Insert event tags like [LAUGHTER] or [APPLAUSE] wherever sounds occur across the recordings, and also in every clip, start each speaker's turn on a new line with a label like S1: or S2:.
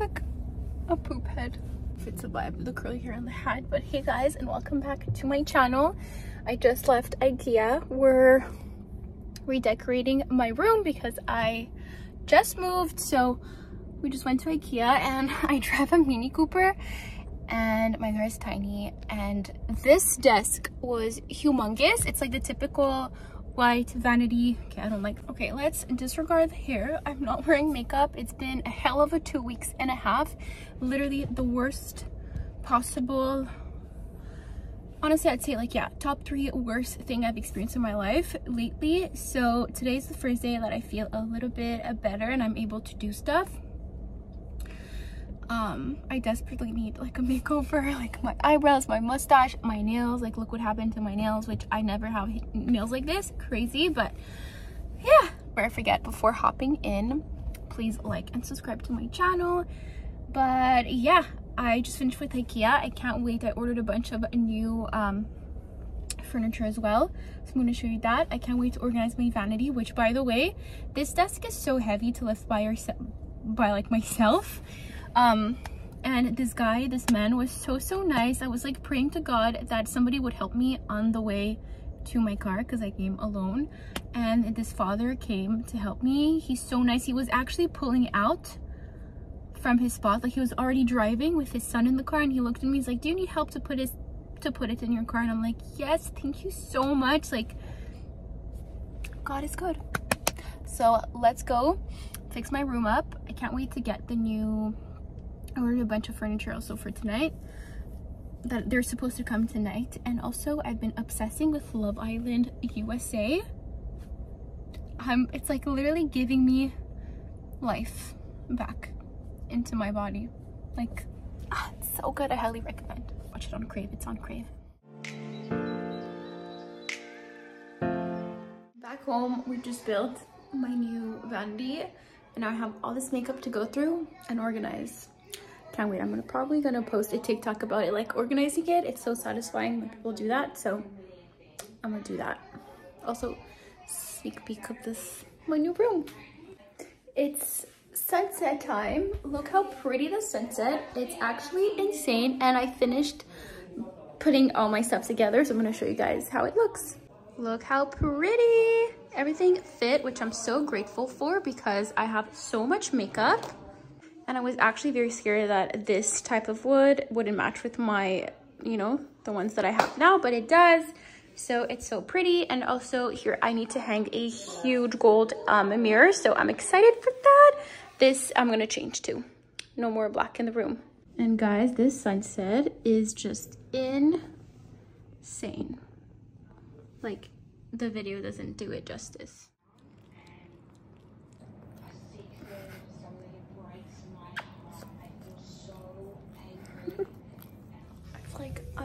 S1: like a poop head. Fits the vibe, the curly hair and the hat. But hey guys, and welcome back to my channel. I just left Ikea. We're redecorating my room because I just moved. So we just went to Ikea and [LAUGHS] I drive a Mini Cooper and my hair is tiny and this desk was humongous it's like the typical white vanity okay i don't like okay let's disregard the hair. I'm not wearing makeup. It's been a hell of a two weeks and a half. Literally the worst possible. Honestly i'd say like yeah top three worst thing i've experienced in my life lately. So today's the first day that i feel a little bit better and i'm able to do stuff um i desperately need like a makeover [LAUGHS] like my eyebrows my mustache my nails. Like look what happened to my nails which i never have nails like this. Crazy but yeah but i forget before hopping in please like and subscribe to my channel. But yeah i just finished with ikea. I can't wait. I ordered a bunch of new um furniture as well. So i'm going to show you that. I can't wait to organize my vanity which by the way this desk is so heavy to lift by yourself by like myself um and this guy this man was so so nice. I was like praying to god that somebody would help me on the way to my car because i came alone. And this father came to help me. He's so nice. He was actually pulling out from his spot. Like he was already driving with his son in the car and he looked at me. He's like do you need help to put his to put it in your car? And i'm like yes thank you so much. Like god is good. So let's go fix my room up. I can't wait to get the new I ordered a bunch of furniture also for tonight that they're supposed to come tonight. And also I've been obsessing with Love Island USA it's like literally giving me life back into my body. Like ah, it's so good. I highly recommend. Watch it on Crave. It's on Crave. Back home we just built my new vanity and I have all this makeup to go through and organize can't wait. I'm gonna probably gonna post a tiktok about it like organizing it. It's so satisfying when people do that so i'm gonna do that. Also sneak peek of this my new room. It's sunset time. Look how pretty the sunset. It's actually insane and i finished putting all my stuff together so i'm to show you guys how it looks. Look how pretty. Everything fit which i'm so grateful for because i have so much makeup and I was actually very scared that this type of wood wouldn't match with my, you know, the ones that I have now, but it does. So it's so pretty. And also here, I need to hang a huge gold um, mirror. So I'm excited for that. This I'm gonna change to. No more black in the room. And guys, this sunset is just insane. Like the video doesn't do it justice.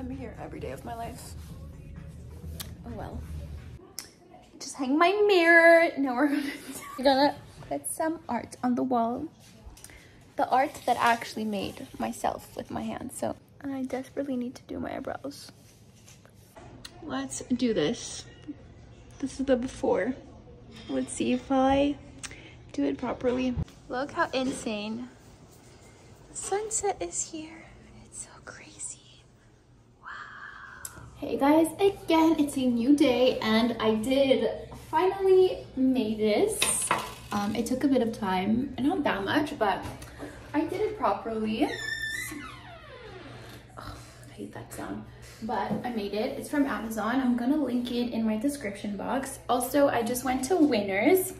S1: I'm here every day of my life. Oh well. Just hang my mirror. Now we're gonna, [LAUGHS] we're gonna put some art on the wall. The art that I actually made myself with my hands. So I desperately need to do my eyebrows. Let's do this. This is the before. Let's see if I do it properly. Look how insane. The sunset is here. Hey guys, again, it's a new day and I did finally made this. Um, it took a bit of time, not that much, but I did it properly. Oh, I hate that sound, but I made it. It's from Amazon. I'm gonna link it in my description box. Also, I just went to Winners,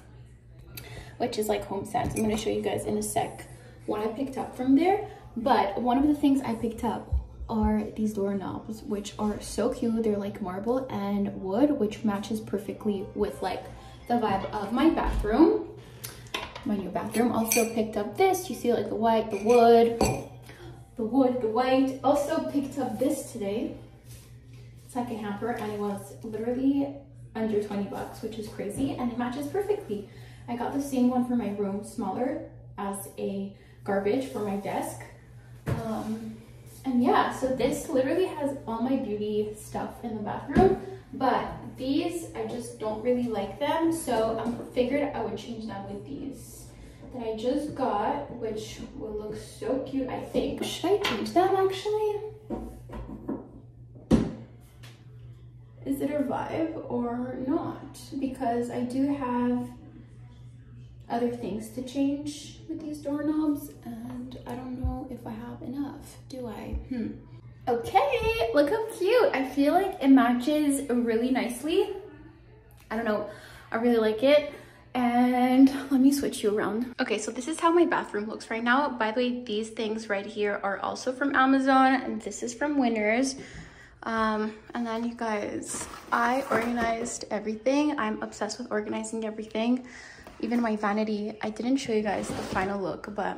S1: which is like home HomeSense. I'm gonna show you guys in a sec what I picked up from there. But one of the things I picked up are these doorknobs which are so cute. They're like marble and wood which matches perfectly with like the vibe of my bathroom. My new bathroom also picked up this. You see like the white the wood the wood the white. Also picked up this today. It's like a hamper and it was literally under 20 bucks which is crazy and it matches perfectly. I got the same one for my room smaller as a garbage for my desk. Um, and yeah, so this literally has all my beauty stuff in the bathroom, but these, I just don't really like them. So I figured I would change them with these. that I just got, which will look so cute, I think. Should I change them actually? Is it a vibe or not? Because I do have other things to change with these doorknobs and I don't know if I have enough, do I? Hmm. Okay, look how cute. I feel like it matches really nicely. I don't know, I really like it. And let me switch you around. Okay, so this is how my bathroom looks right now. By the way, these things right here are also from Amazon and this is from Winners. Um, and then you guys, I organized everything. I'm obsessed with organizing everything even my vanity i didn't show you guys the final look but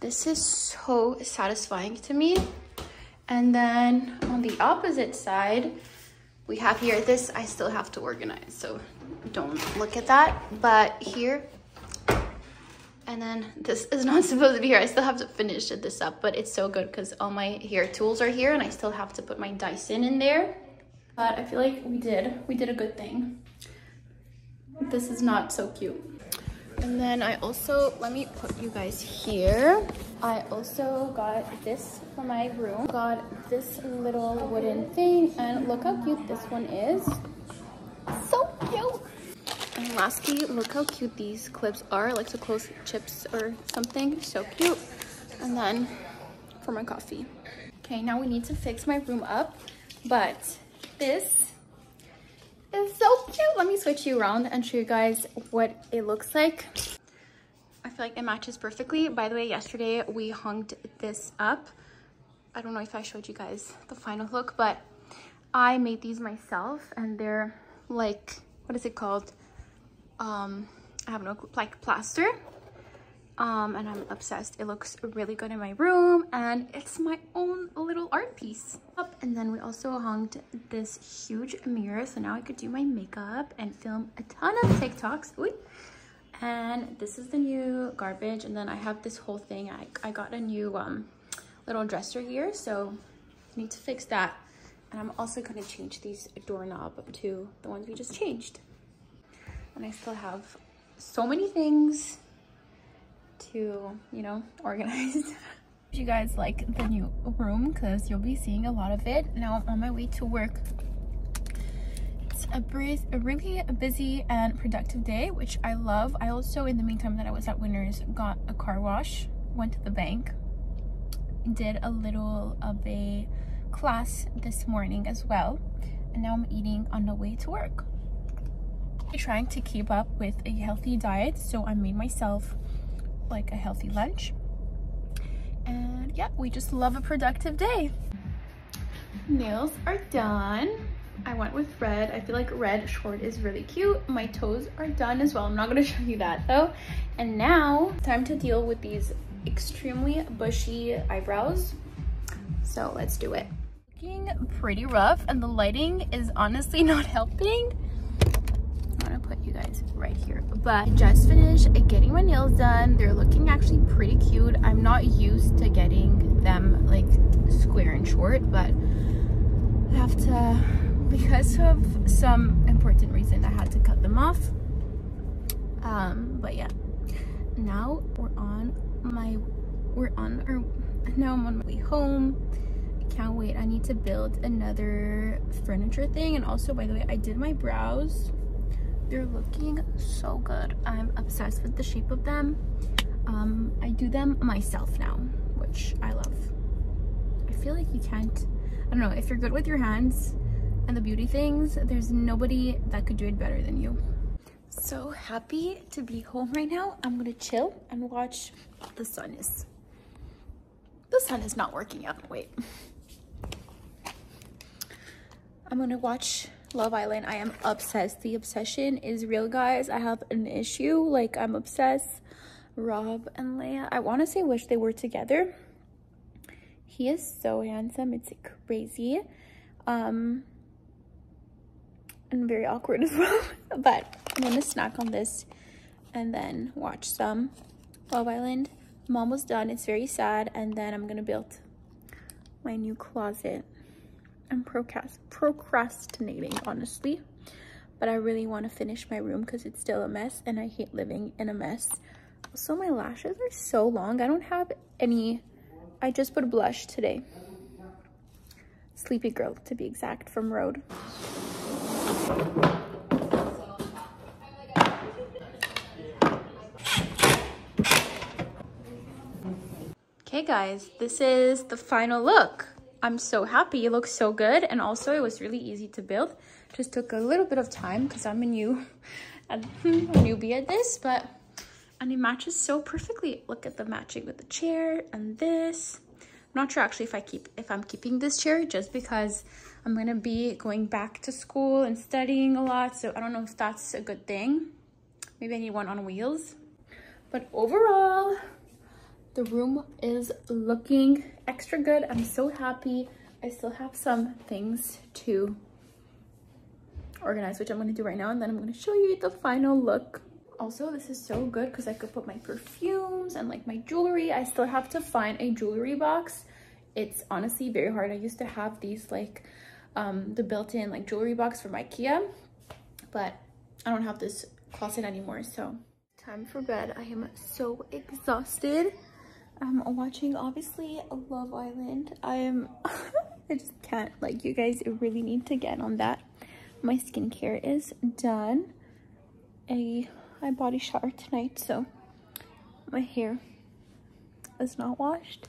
S1: this is so satisfying to me. And then on the opposite side we have here this i still have to organize so don't look at that. But here and then this is not [LAUGHS] supposed to be here i still have to finish this up but it's so good because all my hair tools are here and i still have to put my dyson in there. But i feel like we did we did a good thing this is not so cute. And then I also, let me put you guys here. I also got this for my room. Got this little wooden thing and look how cute this one is. So cute. And lastly, look how cute these clips are, like to close chips or something. So cute. And then for my coffee. Okay, now we need to fix my room up. But this it's so cute. Let me switch you around and show you guys what it looks like. I feel like it matches perfectly. By the way, yesterday we hung this up. I don't know if I showed you guys the final look, but I made these myself and they're like, what is it called? Um, I have no like plaster um, and I'm obsessed. It looks really good in my room and it's my own little art piece. And then we also hung this huge mirror so now I could do my makeup and film a ton of TikToks. Ooh. And this is the new garbage and then I have this whole thing. I, I got a new um, little dresser here so I need to fix that. And I'm also going to change these doorknob to the ones we just changed. And I still have so many things to, you know, [LAUGHS] organize. you guys like the new room because you'll be seeing a lot of it. Now I'm on my way to work. It's a, breeze, a really busy and productive day, which I love. I also, in the meantime that I was at Winners, got a car wash, went to the bank, did a little of a class this morning as well. And now I'm eating on the way to work. Trying to keep up with a healthy diet, so I made myself like a healthy lunch. And yeah, we just love a productive day. Nails are done. I went with red. I feel like red short is really cute. My toes are done as well. I'm not gonna [LAUGHS] show you that though. And now, time to deal with these extremely bushy eyebrows. So let's do it. Looking pretty rough and the lighting is honestly [LAUGHS] not helping right here. But I just finished getting my nails done. They're looking actually pretty cute. I'm not used to getting them like square and short, but I have to, [LAUGHS] because of some important reason, I had to cut them off. Um, but yeah, now we're on my, we're on our, now I'm on my way home can't wait i need to build another furniture thing and also by the way i did my brows they're looking so good. I'm obsessed with the shape of them. Um, I do them myself now, which I love. I feel like you can't, I don't know, if you're good with your hands and the beauty things, there's nobody that could do it better than you. So happy to be home right now. I'm gonna chill and watch the sun is. The sun is not working out, wait. I'm gonna watch Love Island. I am obsessed. The obsession is real, guys. I have an issue. Like, I'm obsessed. Rob and Leah. I want to say wish they were together. He is so handsome. It's crazy. Um, and very awkward as well. [LAUGHS] but I'm going to snack on this and then watch some Love Island. I'm almost done. It's very sad. And then I'm going to build my new closet. I'm procrastinating, honestly. But I really want to finish my room because it's still a mess and I hate living in a mess. So my lashes are so long. I don't have any, I just put a blush today. Sleepy Girl, to be exact, from Rhode. Okay guys, this is the final look. I'm so happy, it looks so good. And also it was really easy to build. Just took a little bit of time because I'm a new, [LAUGHS] a newbie at this, but, and it matches so perfectly. Look at the matching with the chair and this. I'm not sure actually if I keep, if I'm keeping this chair just because I'm gonna be going back to school and studying a lot. So I don't know if that's a good thing. Maybe I need one on wheels. But overall, the room is looking extra good. I'm so happy. I still have some things to organize, which I'm gonna do right now. And then I'm gonna show you the final look. Also, this is so good because I could put my perfumes and like my jewelry. I still have to find a jewelry box. It's honestly very hard. I used to have these like um, the built-in like jewelry box from Ikea, but I don't have this closet anymore. So time for bed. I am so exhausted. I'm watching obviously Love Island. I am, [LAUGHS] I just can't like you guys really need to get on that. My skincare is done. A I body shower tonight, so my hair is not washed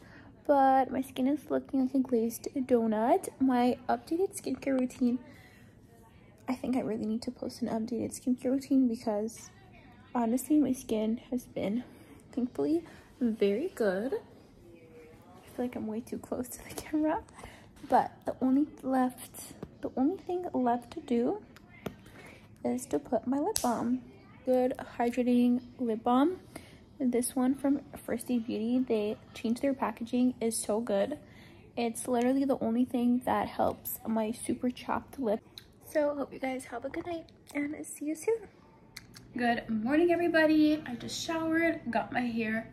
S1: but my skin is looking like a glazed donut. My updated skincare routine, I think I really need to post an updated skincare routine because honestly, my skin has been, thankfully, very good. I feel like I'm way too close to the [LAUGHS] camera, but the only left, the only thing left to do is to put my lip balm. Good hydrating lip balm this one from First Aid Beauty, they changed their packaging, is so good. It's literally the only thing that helps my super chapped lip. So hope you guys have a good night and see you soon. Good morning, everybody. I just showered, got my hair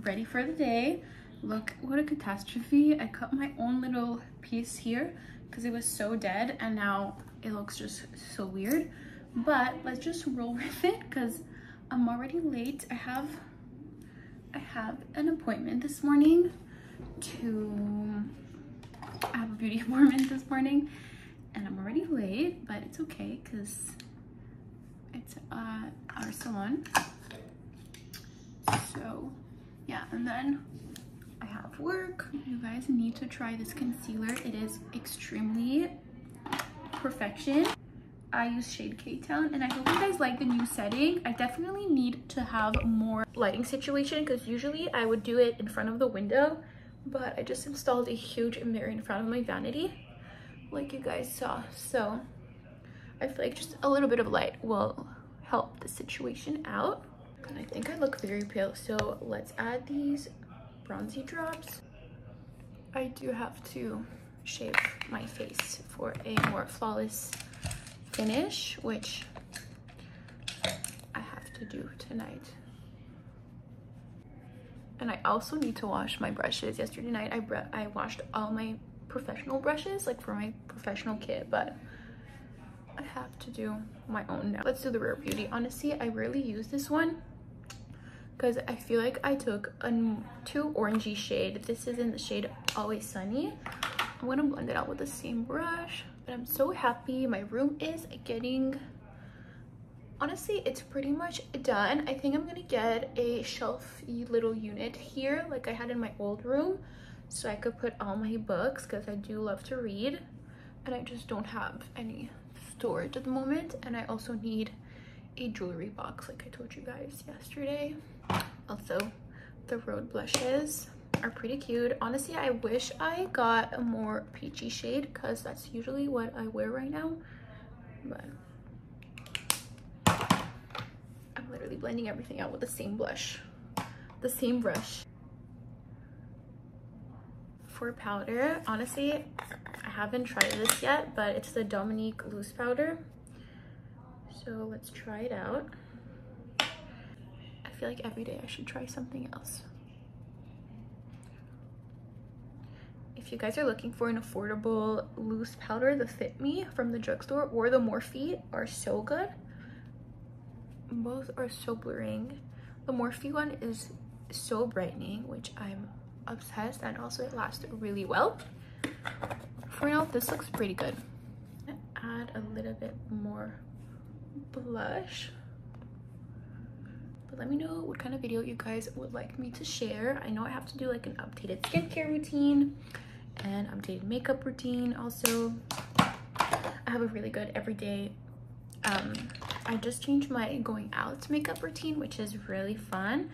S1: ready for the day. Look, what a catastrophe. I cut my own little piece here because it was so dead and now it looks just so weird. But let's just roll [LAUGHS] with it because I'm already late. I have I have an appointment this morning to I have a beauty [LAUGHS] appointment this morning and I'm already late, but it's okay because it's uh, our salon. So yeah, and then I have work. You guys need to try this concealer. It is extremely perfection. I use Shade K-Town and I hope you guys like the new setting. I definitely need to have more lighting situation because usually I would do it in front of the window but I just installed a huge mirror in front of my vanity like you guys saw. So I feel like just a little bit of light will help the situation out. And I think I look very pale so let's add these bronzy drops. I do have to shave my face for a more flawless finish, which I have to do tonight. And I also need to wash my brushes. Yesterday night, I, I washed all my professional brushes, like for my professional kit, but I have to do my own now. Let's do the Rare Beauty. Honestly, I rarely use this one because I feel like I took a too orangey shade. This is in the shade Always Sunny. I'm gonna blend it out with the same brush but i'm so happy my room is getting honestly it's pretty much done i think i'm gonna get a shelfy little unit here like i had in my old room so i could put all my books because i do love to read and i just don't have any storage at the moment and i also need a jewelry box like i told you guys yesterday also the Rhode blushes are pretty cute. Honestly, I wish I got a more peachy shade because that's usually what I wear right now. But I'm literally blending everything out with the same blush, the same brush. For powder, honestly, I haven't tried this yet, but it's the Dominique loose powder. So let's try it out. Feel like every day I should try something else. if you guys are looking for an affordable loose powder, the Fit Me from the drugstore or the Morphe are so good. Both are so blurring. The Morphe one is so brightening, which I'm obsessed and also it lasts really well. For now, this looks pretty good. Add a little bit more blush. But let me know what kind of video you guys would like me to share. I know I have to do like an updated skincare routine and updated makeup routine also. I have a really good everyday um, I just changed my going out makeup routine, which is really fun.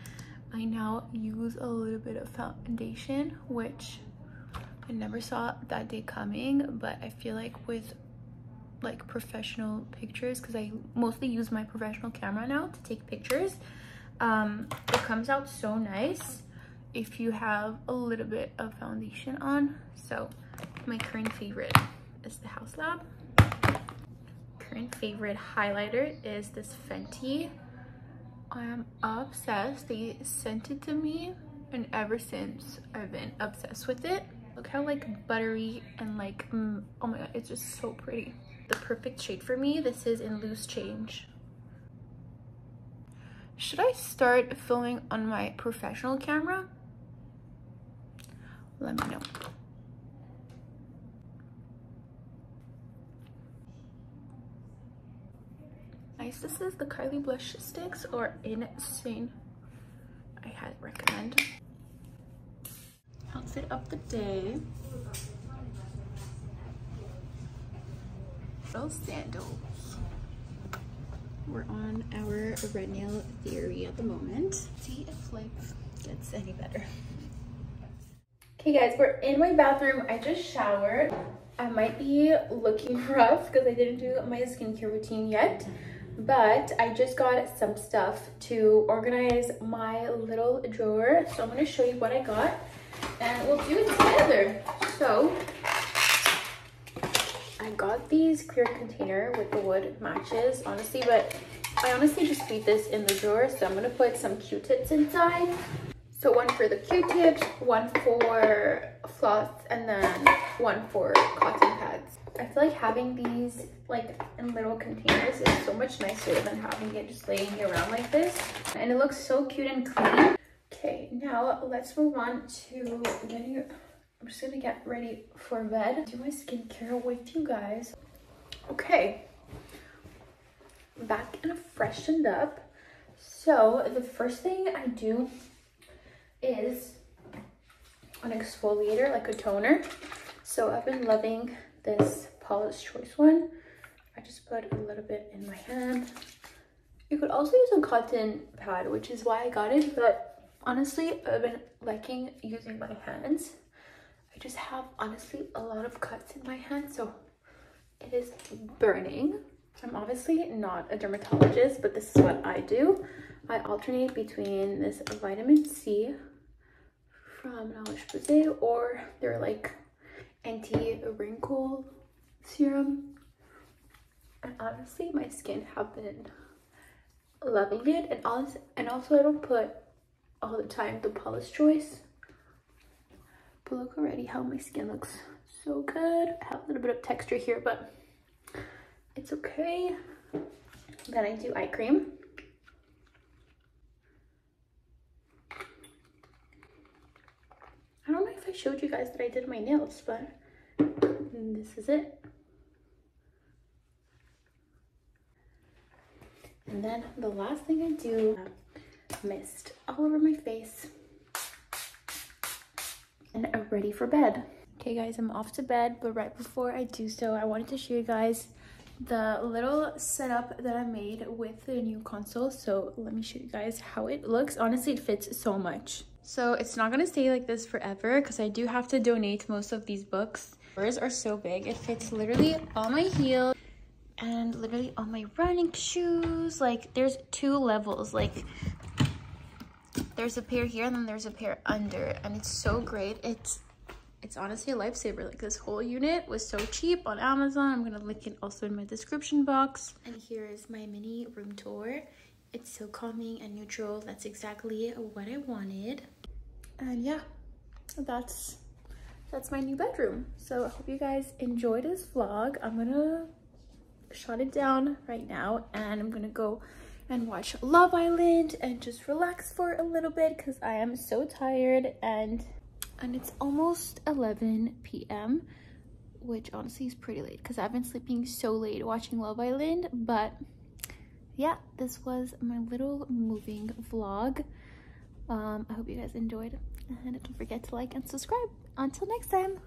S1: I now use a little bit of foundation, which I never saw that day coming, but I feel like with like professional pictures, because I mostly use my professional camera now to take pictures, um, it comes out so nice if you have a little bit of foundation on. So my current favorite is the House Lab current favorite highlighter is this Fenty. I am obsessed. They sent it to me and ever since I've been obsessed with it. Look how like buttery and like, mm, oh my god, it's just so pretty. The perfect shade for me. This is in Loose Change. Should I start filming on my professional camera? Let me know. nice. This is the Kylie Blush Sticks or Insane. I highly recommend. Outfit of the day. Little sandals. We're on our red nail theory at the moment. See if life gets any better. Okay guys, we're in my bathroom. I just showered. I might be looking [LAUGHS] rough because I didn't do my skincare routine yet but I just got some stuff to organize my little drawer. So I'm gonna show you what I got and we'll do it together. So I got these clear container with the wood matches, honestly, but I honestly just leave this in the drawer. So I'm gonna put some Q-tips inside. So one for the Q-tips, one for floss, and then one for cotton pads. I feel like having these like in little containers is so much nicer than having it just laying around like this. And it looks so cute and clean. Okay, now let's move on to getting, I'm just gonna get ready for bed. Do my skincare with you guys. Okay, back and freshened up. So the first thing I do is an exfoliator, like a toner. So I've been loving this Paula's Choice one. I just put a little bit in my hand. You could also use a cotton pad, which is why I got it, but honestly, I've been liking using my hands. I just have, honestly, a lot of cuts in my hand, so it is burning. I'm obviously not a dermatologist, but this is what I do. I alternate between this vitamin C from La Roche-Posay or they're like anti-wrinkle serum. And honestly, my skin have been loving it. And also, and also I don't put all the time the Paula's Choice. But look already how my skin looks so good. I have a little bit of texture here, but it's okay. Then I do eye cream. I don't know if I showed you guys that I did my nails, but this is it. And then the last thing I do, mist all over my face. And I'm ready for bed. Okay guys, I'm off to bed, but right before I do so, I wanted to show you guys the little setup that I made with the new console. So let me show you guys how it looks. Honestly, it fits so much. So it's not gonna stay like this forever because I do have to donate most of these books. Yours are so big. It fits literally on my heel and literally on my running shoes. Like there's two levels. Like there's a pair here and then there's a pair under and it's so great. It's it's honestly a lifesaver. Like this whole unit was so cheap on Amazon. I'm gonna link it also in my description box. And here is my mini room tour. It's so calming and neutral. That's exactly what I wanted. And yeah, that's that's my new bedroom. So I hope you guys enjoyed this vlog. I'm gonna shut it down right now and I'm gonna go and watch Love Island and just relax for a little bit because I am so tired and and it's almost 11 p.m. which honestly is pretty late because I've been sleeping so late watching Love Island but yeah this was my little moving vlog um, I hope you guys enjoyed and don't forget to like and subscribe until next time